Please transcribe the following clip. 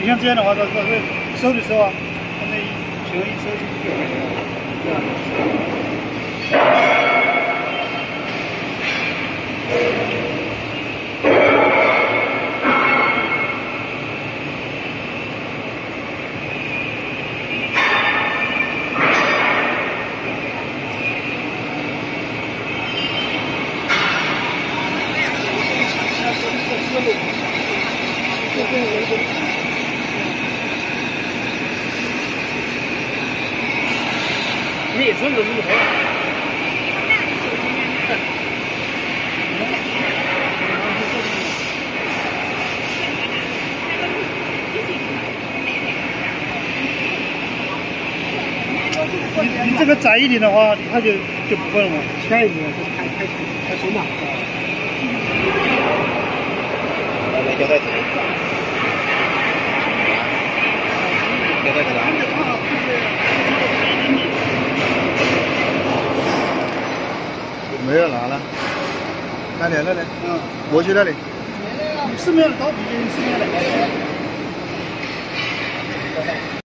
你像这样的话到时候收的时候它这一球一收进去就可了对吧你这个窄一点的话，它就就不会了嘛。下一步就开开开手嘛。那里，那里，嗯，我去那里。四面到底四面来了。